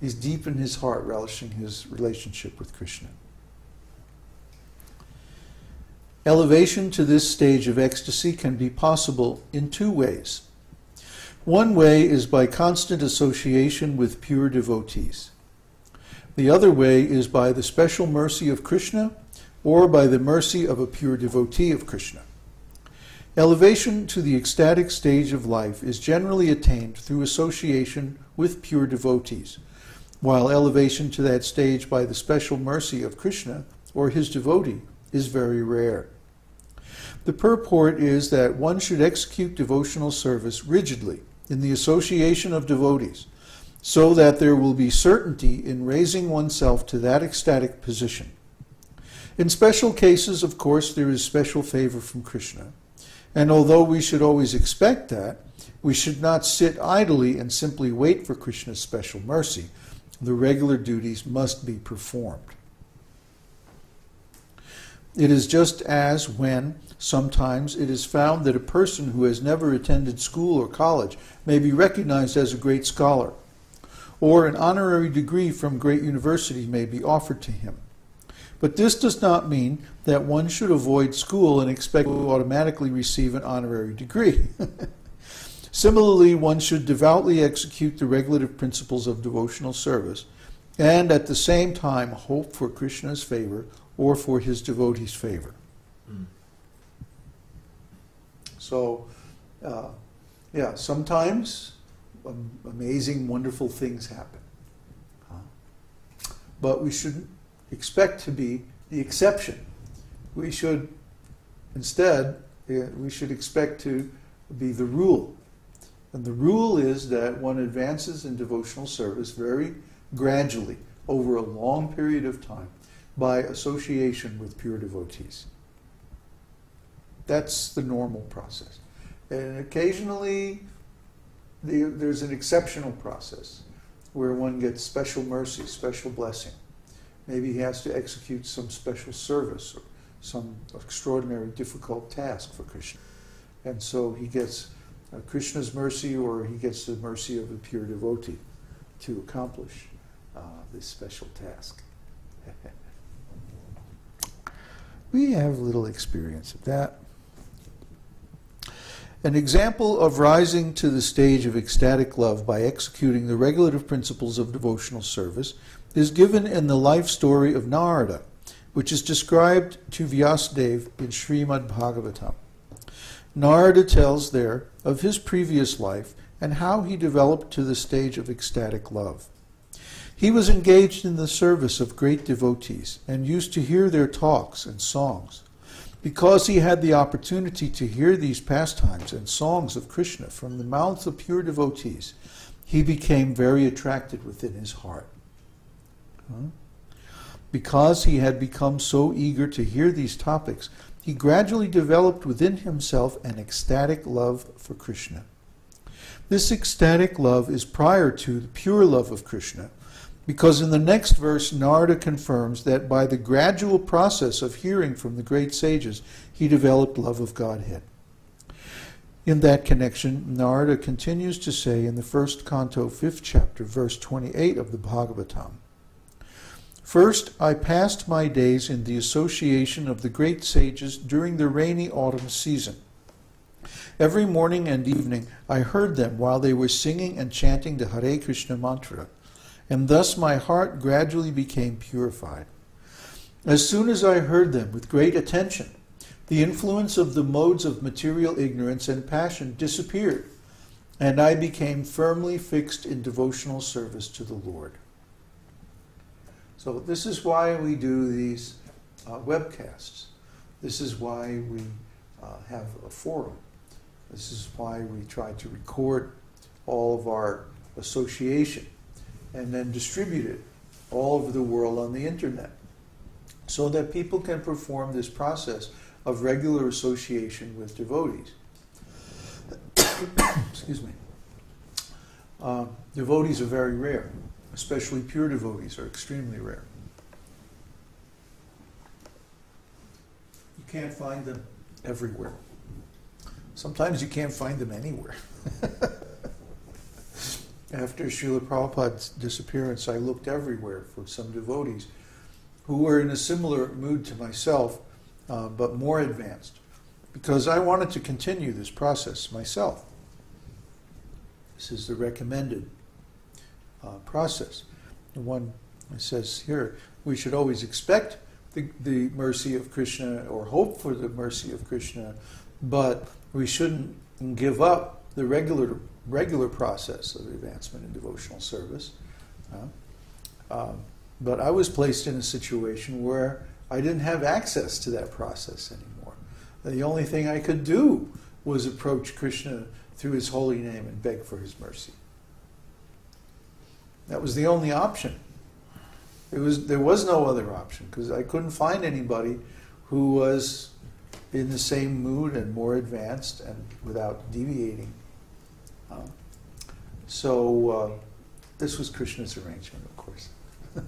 He's deep in his heart, relishing his relationship with Krishna. Elevation to this stage of ecstasy can be possible in two ways. One way is by constant association with pure devotees. The other way is by the special mercy of Krishna or by the mercy of a pure devotee of Krishna. Elevation to the ecstatic stage of life is generally attained through association with pure devotees, while elevation to that stage by the special mercy of Krishna or his devotee is very rare. The purport is that one should execute devotional service rigidly in the association of devotees, so that there will be certainty in raising oneself to that ecstatic position. In special cases, of course, there is special favor from Krishna. And although we should always expect that, we should not sit idly and simply wait for Krishna's special mercy. The regular duties must be performed. It is just as when sometimes it is found that a person who has never attended school or college may be recognized as a great scholar, or an honorary degree from great university may be offered to him. But this does not mean that one should avoid school and expect to automatically receive an honorary degree. Similarly, one should devoutly execute the regulative principles of devotional service and at the same time hope for Krishna's favor or for his devotees' favor. Mm. So, uh, yeah, sometimes amazing, wonderful things happen. But we shouldn't expect to be the exception. We should, instead, we should expect to be the rule. And the rule is that one advances in devotional service very gradually over a long period of time by association with pure devotees. That's the normal process. And occasionally, the, there's an exceptional process where one gets special mercy, special blessing. Maybe he has to execute some special service or some extraordinary difficult task for Krishna. And so he gets uh, Krishna's mercy or he gets the mercy of a pure devotee to accomplish uh, this special task. we have little experience of that. An example of rising to the stage of ecstatic love by executing the regulative principles of devotional service is given in the life story of Narada, which is described to Vyasadeva in Srimad Bhagavatam. Narada tells there of his previous life and how he developed to the stage of ecstatic love. He was engaged in the service of great devotees and used to hear their talks and songs. Because he had the opportunity to hear these pastimes and songs of Krishna from the mouths of pure devotees, he became very attracted within his heart. Because he had become so eager to hear these topics, he gradually developed within himself an ecstatic love for Krishna. This ecstatic love is prior to the pure love of Krishna, because in the next verse, Narada confirms that by the gradual process of hearing from the great sages, he developed love of Godhead. In that connection, Narada continues to say in the first canto, fifth chapter, verse 28 of the Bhagavatam First, I passed my days in the association of the great sages during the rainy autumn season. Every morning and evening I heard them while they were singing and chanting the Hare Krishna mantra, and thus my heart gradually became purified. As soon as I heard them with great attention, the influence of the modes of material ignorance and passion disappeared, and I became firmly fixed in devotional service to the Lord. So this is why we do these uh, webcasts. This is why we uh, have a forum. This is why we try to record all of our association and then distribute it all over the world on the internet so that people can perform this process of regular association with devotees. Excuse me. Uh, devotees are very rare especially pure devotees, are extremely rare. You can't find them everywhere. Sometimes you can't find them anywhere. after Srila Prabhupada's disappearance, I looked everywhere for some devotees who were in a similar mood to myself, uh, but more advanced, because I wanted to continue this process myself. This is the recommended uh, process. The one says here, we should always expect the, the mercy of Krishna or hope for the mercy of Krishna, but we shouldn't give up the regular regular process of advancement in devotional service. Uh, um, but I was placed in a situation where I didn't have access to that process anymore. The only thing I could do was approach Krishna through his holy name and beg for his mercy. That was the only option. It was, there was no other option because I couldn't find anybody who was in the same mood and more advanced and without deviating. Um, so uh, this was Krishna's arrangement, of course.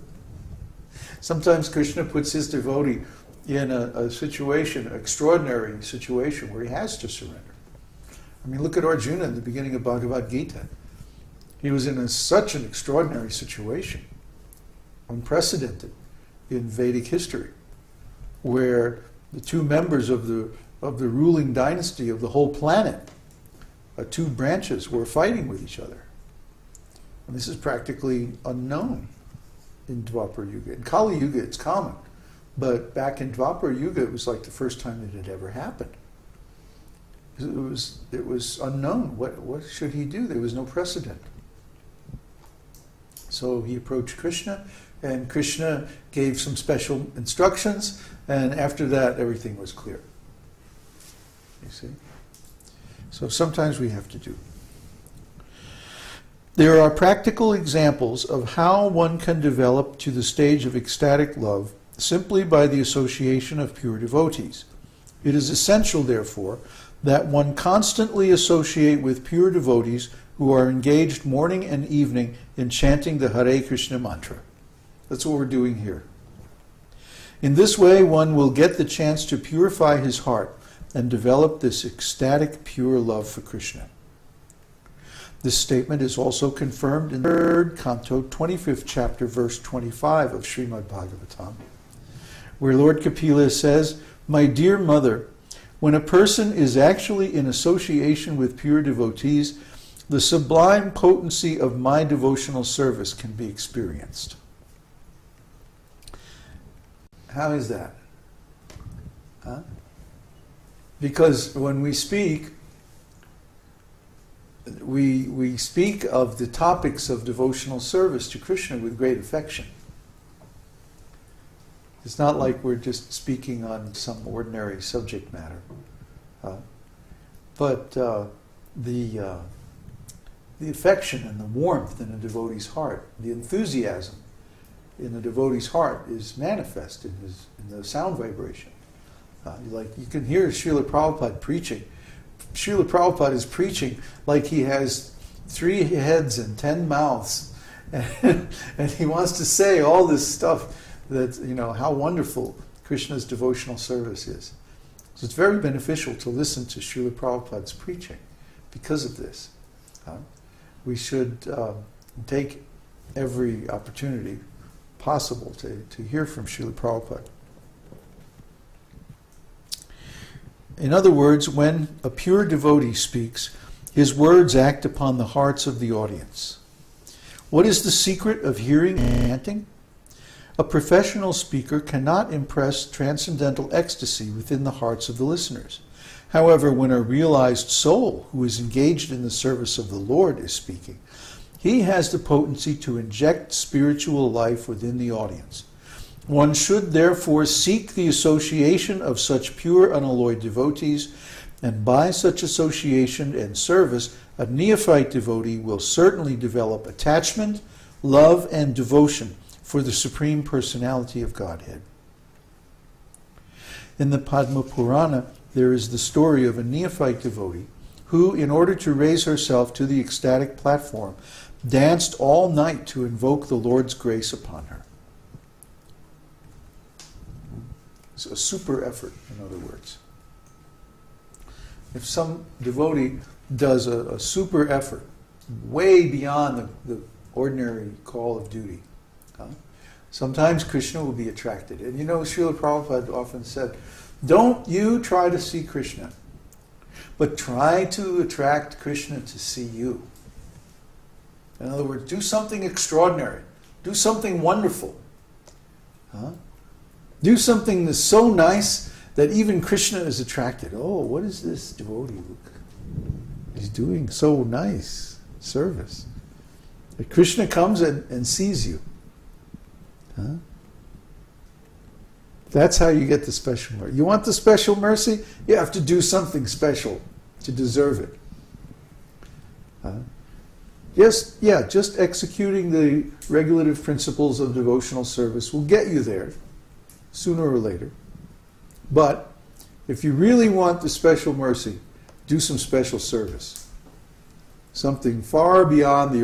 Sometimes Krishna puts his devotee in a, a situation, extraordinary situation, where he has to surrender. I mean, look at Arjuna in the beginning of Bhagavad Gita. He was in a, such an extraordinary situation, unprecedented in Vedic history, where the two members of the, of the ruling dynasty of the whole planet, uh, two branches, were fighting with each other. And this is practically unknown in Dwapara Yuga. In Kali Yuga, it's common. But back in Dwapara Yuga, it was like the first time it had ever happened. It was, it was unknown. What, what should he do? There was no precedent. So he approached Krishna, and Krishna gave some special instructions, and after that, everything was clear. You see? So sometimes we have to do. There are practical examples of how one can develop to the stage of ecstatic love simply by the association of pure devotees. It is essential, therefore, that one constantly associate with pure devotees who are engaged morning and evening in chanting the Hare Krishna mantra. That's what we're doing here. In this way, one will get the chance to purify his heart and develop this ecstatic, pure love for Krishna. This statement is also confirmed in the third canto, 25th chapter, verse 25 of Srimad Bhagavatam, where Lord Kapila says, My dear mother, when a person is actually in association with pure devotees, the sublime potency of my devotional service can be experienced. How is that? Huh? Because when we speak, we, we speak of the topics of devotional service to Krishna with great affection. It's not like we're just speaking on some ordinary subject matter. Uh, but uh, the, uh, the affection and the warmth in a devotee's heart, the enthusiasm in the devotee's heart is manifest in, his, in the sound vibration. Uh, like you can hear Srila Prabhupada preaching Srila Prabhupada is preaching like he has three heads and ten mouths. And, and he wants to say all this stuff that, you know, how wonderful Krishna's devotional service is. So it's very beneficial to listen to Srila Prabhupada's preaching because of this. Uh, we should uh, take every opportunity possible to, to hear from Srila Prabhupada. In other words, when a pure devotee speaks, his words act upon the hearts of the audience. What is the secret of hearing and chanting? A professional speaker cannot impress transcendental ecstasy within the hearts of the listeners. However, when a realized soul who is engaged in the service of the Lord is speaking, he has the potency to inject spiritual life within the audience. One should therefore seek the association of such pure unalloyed devotees, and by such association and service, a neophyte devotee will certainly develop attachment, love, and devotion for the Supreme Personality of Godhead. In the Padma Purana, there is the story of a neophyte devotee who, in order to raise herself to the ecstatic platform, danced all night to invoke the Lord's grace upon her. It's a super effort, in other words. If some devotee does a, a super effort way beyond the, the ordinary call of duty. Huh? Sometimes Krishna will be attracted. And you know, Srila Prabhupada often said, don't you try to see Krishna, but try to attract Krishna to see you. In other words, do something extraordinary, do something wonderful. Huh? Do something that's so nice that even Krishna is attracted. Oh, what is this devotee? He's doing so nice service. That Krishna comes and, and sees you. Huh? That's how you get the special mercy. You want the special mercy? You have to do something special to deserve it. Huh? Just, yeah, just executing the regulative principles of devotional service will get you there sooner or later. But if you really want the special mercy, do some special service. Something far beyond the